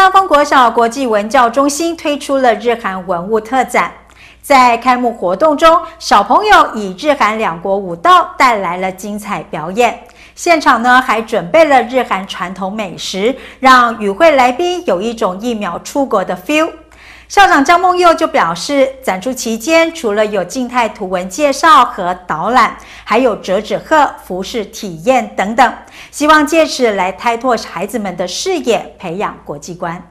大丰国小国际文教中心推出了日韩文物特展，在开幕活动中，小朋友以日韩两国舞蹈带来了精彩表演。现场呢还准备了日韩传统美食，让与会来宾有一种一秒出国的 feel。校长张梦佑就表示，展出期间除了有静态图文介绍和导览，还有折纸鹤、服饰体验等等，希望借此来开拓孩子们的视野，培养国际观。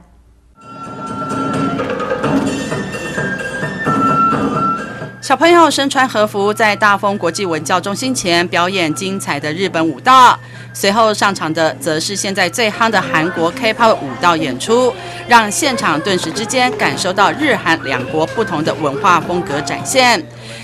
小朋友身穿和服，在大丰国际文教中心前表演精彩的日本舞蹈。随后上场的则是现在最夯的韩国 K-pop 舞蹈演出，让现场顿时之间感受到日韩两国不同的文化风格展现。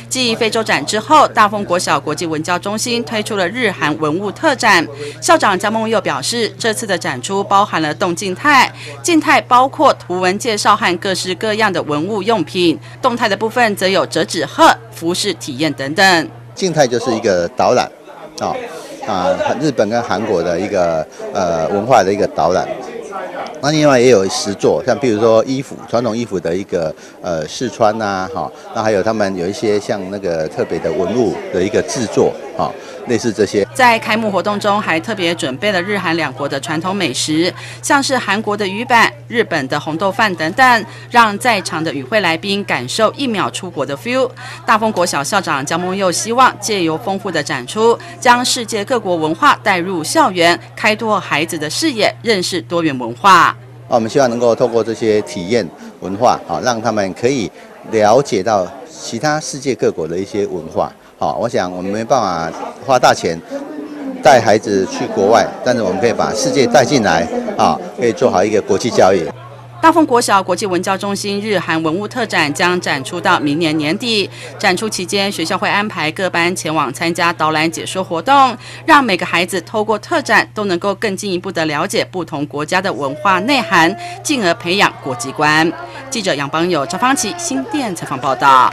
继非洲展之后，大丰国小国际文教中心推出了日韩文物特展。校长江梦佑表示，这次的展出包含了动静态，静态包括图文介绍和各式各样的文物用品；动态的部分则有折纸鹤、服饰体验等等。静态就是一个导览，啊。啊，日本跟韩国的一个呃文化的一个导览，那另外也有实作，像比如说衣服，传统衣服的一个呃试穿呐，哈，那还有他们有一些像那个特别的文物的一个制作，哈。类似这些，在开幕活动中还特别准备了日韩两国的传统美食，像是韩国的鱼板、日本的红豆饭等等，让在场的与会来宾感受一秒出国的 feel。大丰国小校长江梦佑希望借由丰富的展出，将世界各国文化带入校园，开拓孩子的视野，认识多元文化。我们希望能够透过这些体验文化，啊，让他们可以了解到其他世界各国的一些文化。好，我想我们没办法花大钱带孩子去国外，但是我们可以把世界带进来，啊，可以做好一个国际教育。大丰国小国际文教中心日韩文物特展将展出到明年年底。展出期间，学校会安排各班前往参加导览解说活动，让每个孩子透过特展都能够更进一步的了解不同国家的文化内涵，进而培养国际观。记者杨邦友、赵芳琪新店采访报道。